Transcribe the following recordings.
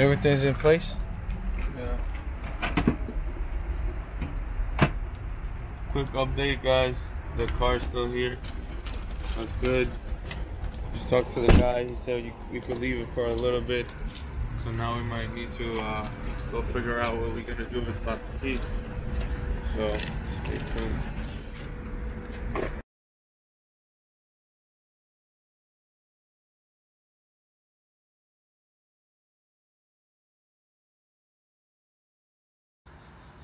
Everything's in place? Yeah. Quick update, guys. The car's still here. That's good. Just talked to the guy. He said you, we could leave it for a little bit. So now we might need to uh, go figure out what we're gonna do with the key. So stay tuned.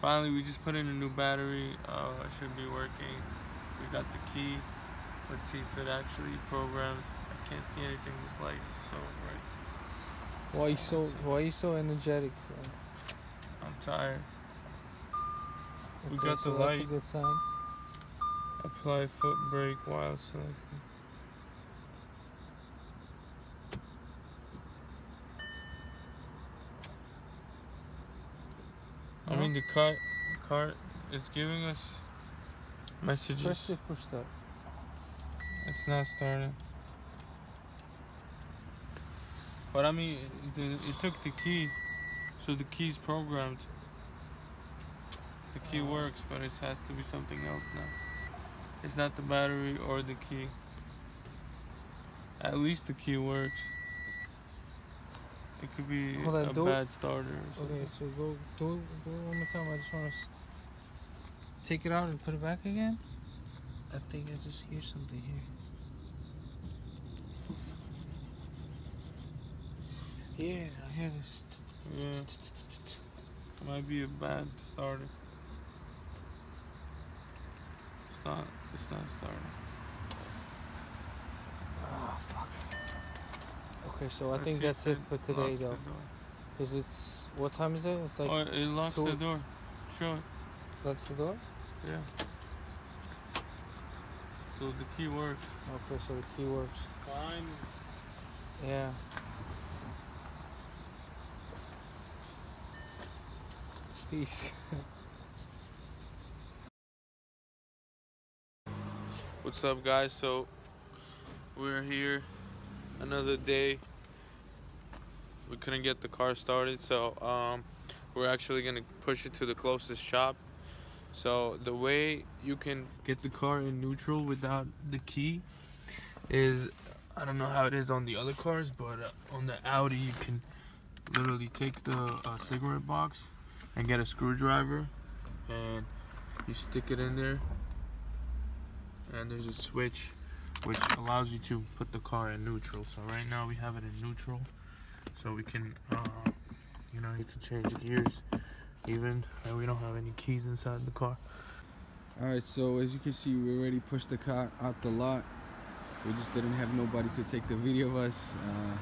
Finally, we just put in a new battery. Uh, it should be working. We got the key. Let's see if it actually programs. I can't see anything. This light is so bright. Why you so why you so energetic, bro? I'm tired. We Okay, got the so light. That's a good sign. Apply foot brake while selecting. Mean the car, car, it's giving us Press messages. the push start. It's not starting. But I mean, the, it took the key, so the key's programmed. The key oh. works, but it has to be something else now. It's not the battery or the key. At least the key works. It could be Hold on, a bad starter or. Okay, so go do it, do it one more time. I just want to take it out and put it back again. I think I just hear something here. Yeah, I hear this. Yeah. It might be a bad starter. It's not. It's not starting. Oh fuck. Okay, so I think that's it for today, though. Cause it's what time is it? It's like oh, it locks two- the door. Show it. locks the door. Yeah. So the key works. Okay, so the key works. Fine. Yeah. Peace. What's up, guys? So we're here another day. We couldn't get the car started, so um, we're actually gonna push it to the closest shop. So the way you can get the car in neutral without the key is I don't know how it is on the other cars, but uh, on the Audi you can literally take the uh, cigarette box and get a screwdriver and you stick it in there and there's a switch which allows you to put the car in neutral so right now we have it in neutral so we can uh, you know you can change gears even and we don't have any keys inside the car All right, so as you can see, we already pushed the car out the lot. We just didn't have nobody to take the video of us, uh,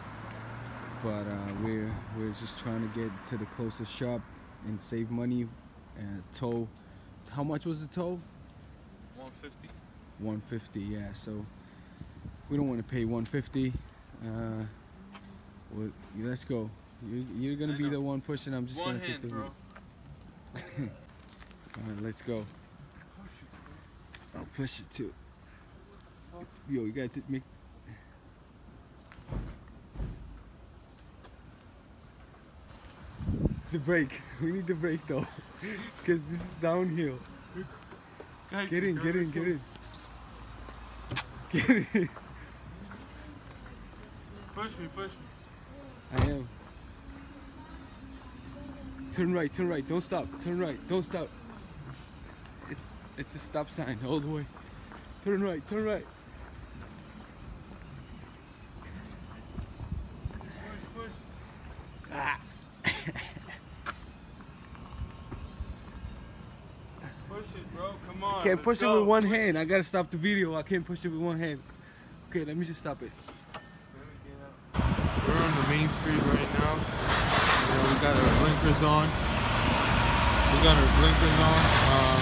but uh, we're we're just trying to get to the closest shop and save money. And tow, how much was the tow? 150 150. Yeah, so we don't want to pay 150. Uh, well, let's go. You, you're gonna I be know. the one pushing. I'm just one gonna take the bro. All right, let's go. I'll push it too. Yo, you gotta make. The brake. We need the brake though, because this is downhill. Guys, Get in, get in, get in. Get in. Push me push me I am. Turn right, turn right. Don't stop. Turn right. Don't stop. It, it's a stop sign all the way. Turn right, turn right. push push Ah. push it bro come on Can't let's push it with one hand. I gotta stop the video. I can't push it with one hand. Okay, let me just stop it. We're on the main street right now. You know, we got our blinkers on. We got our blinkers on. Um,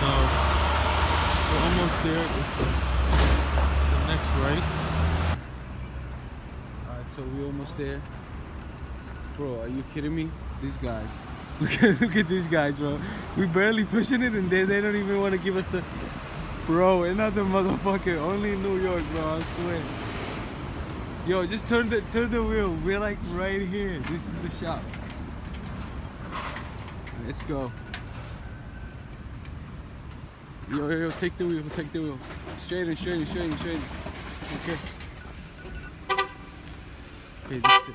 so we're almost there. It's the, the next right. Alright, so we're almost there. Bro, are you kidding me? These guys. Look at look at these guys, bro. We barely pushing it and they, they don't even want to give us the Bro, another motherfucker. Only New York, bro, I swear. Yo, just turn the turn the wheel. We're like right here. This is the shop. Let's go. Yo, yo, yo, take the wheel, take the wheel. Straighten, straighten, straighten, straighten. Okay. Okay, that's it.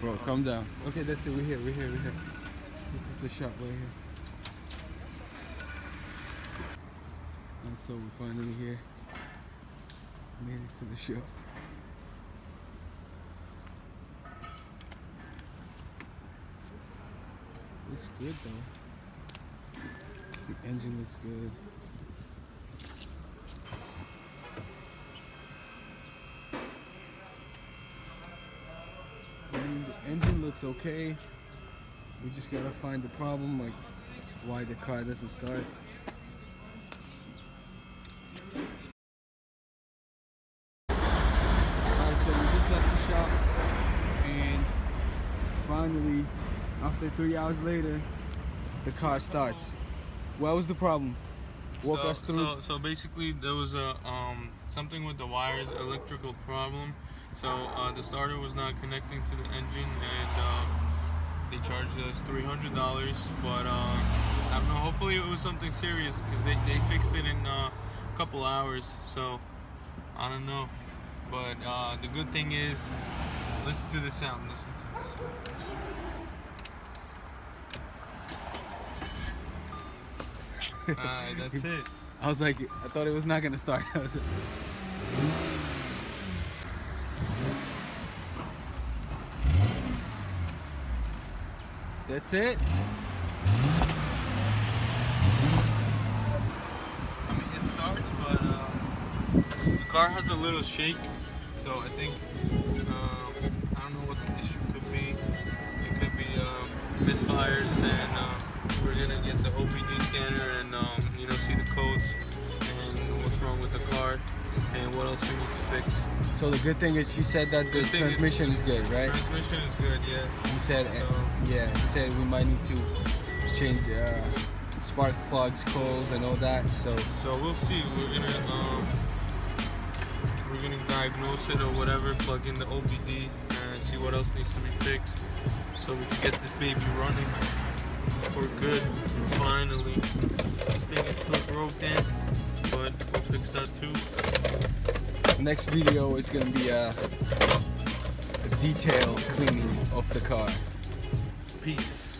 Bro, calm down. Okay, that's it. We're here, we're here, we're here. This is the shop right here. And so we're finally here. Made it to the shop. Looks good though. The engine looks good. The engine looks okay. We just gotta find the problem, like why the car doesn't start. Alright, so we just left the shop and finally, after three hours later, the car starts. What was the problem? Walk so, us through. So, so basically, there was a um, something with the wires, electrical problem. So uh, the starter was not connecting to the engine, and uh, they charged us three hundred dollars. But uh, I don't know. Hopefully, it was something serious because they, they fixed it in uh, a couple hours. So I don't know. But uh, the good thing is, listen to the sound. Listen to the sound. Alright, that's it. I was like, I thought it was not gonna start. I was like, That's it. I mean, it starts, but uh, the car has a little shake, so I think misfires, and uh, we're gonna get the OBD scanner and um, you know see the codes and what's wrong with the car and what else we need to fix. So the good thing is, he said that the Good thing is- transmission is, good, right? Transmission is good, yeah. He said, So- yeah, he said we might need to change uh, spark plugs, coils, and all that. So So we'll see. We're gonna um, we're gonna diagnose it or whatever. Plug in the OBD and see what else needs to be fixed, so we can get this baby running for good. Finally, this thing is still broken, but we'll fix that too. the next video is gonna be a, a detailed cleaning of the car. Peace.